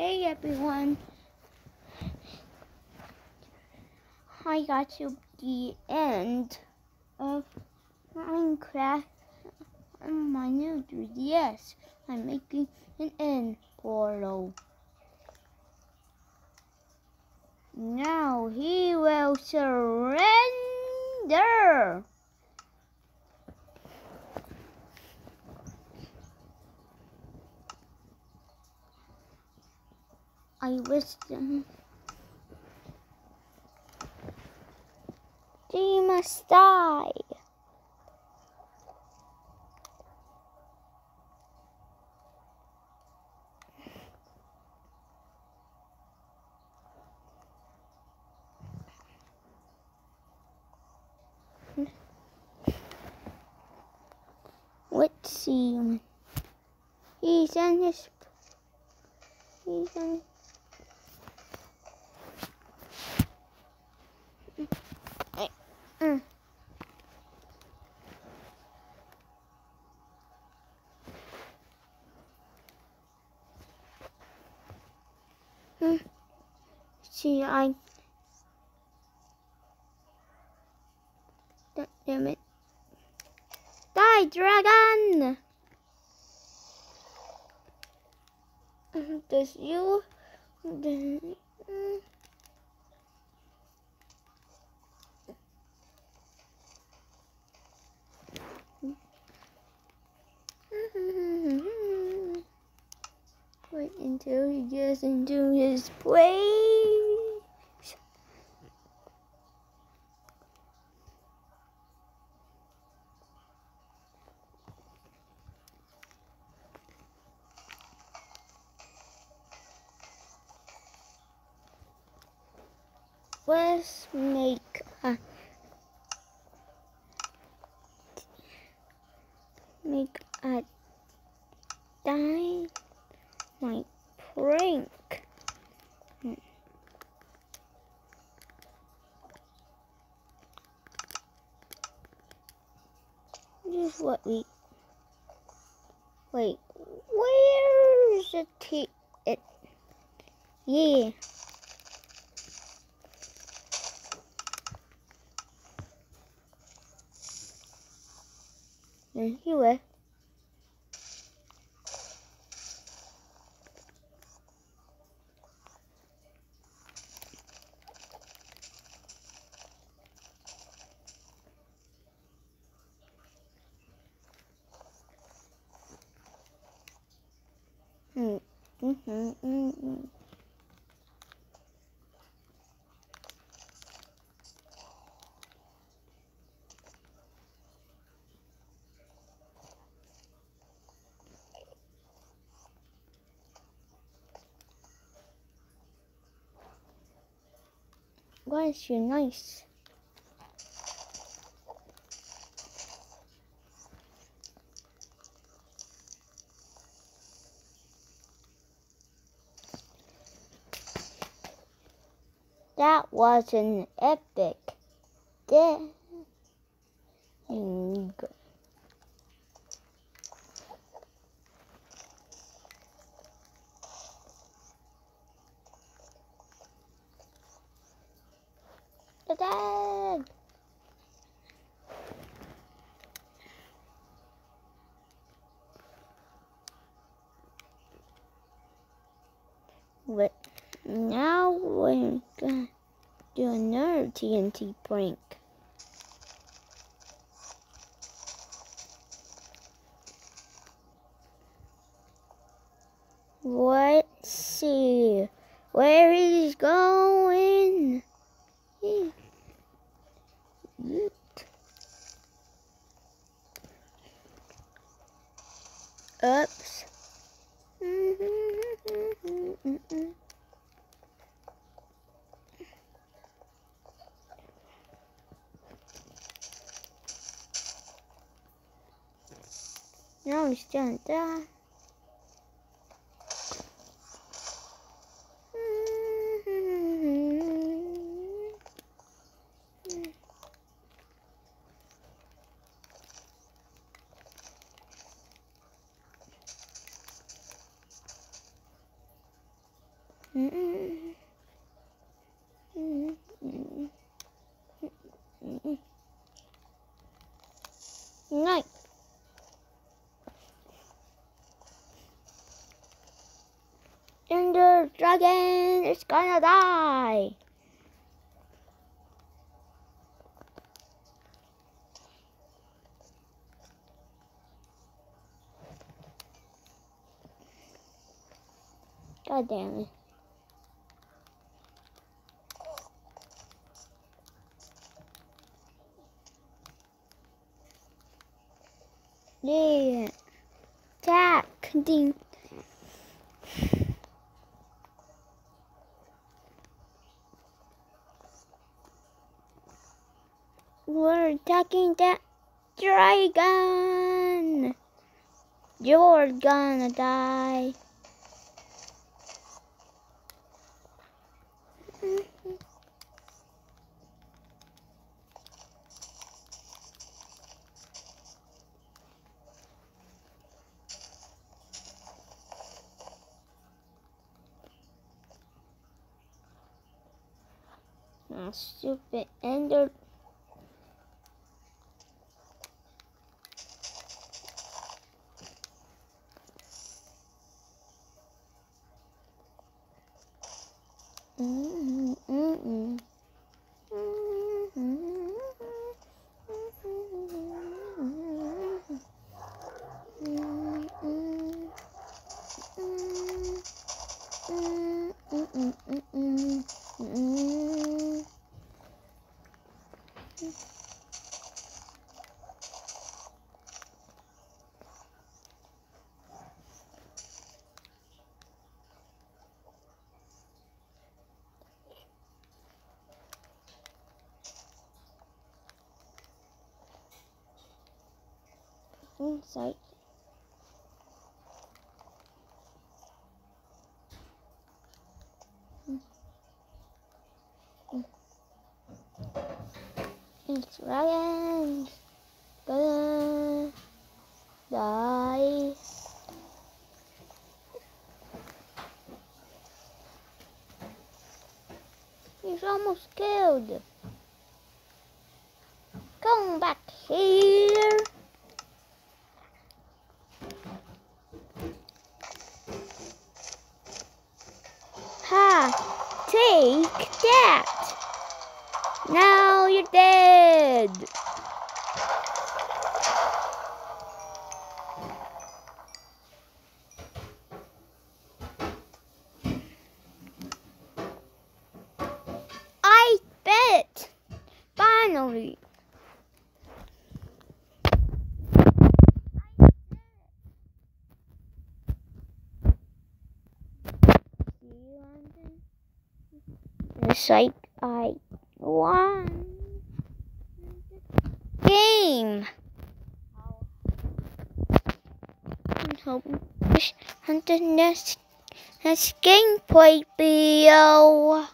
Hey everyone. I got to the end of Minecraft on my new 3DS. I'm making an end portal. Now he will surrender. I wish them. She must die. Let's see. He's in his. He's in. Mm. Hmm. See, I. Damn it. Die, dragon! Does you. Mm. Wait until he gets into his place. Let's make a make a dynamite prank. Just what we wait. Where's the t? It yeah. There you were. Mm, mhm, mm, mm. Why is she nice? That was an epic Dad. But now we're gonna do another TNT prank. Let's see where he's going. Oops. No, he's done that. Night. Ender is gonna die. God damn it. Yeah. Jack, ding. Attacking that dragon. You're gonna die. Stupid ender. -mm Insight. It's Ryan. Gonna. He's almost killed. Come back here. Take that! Now you're dead! Like I won game. I'm this next next gameplay video.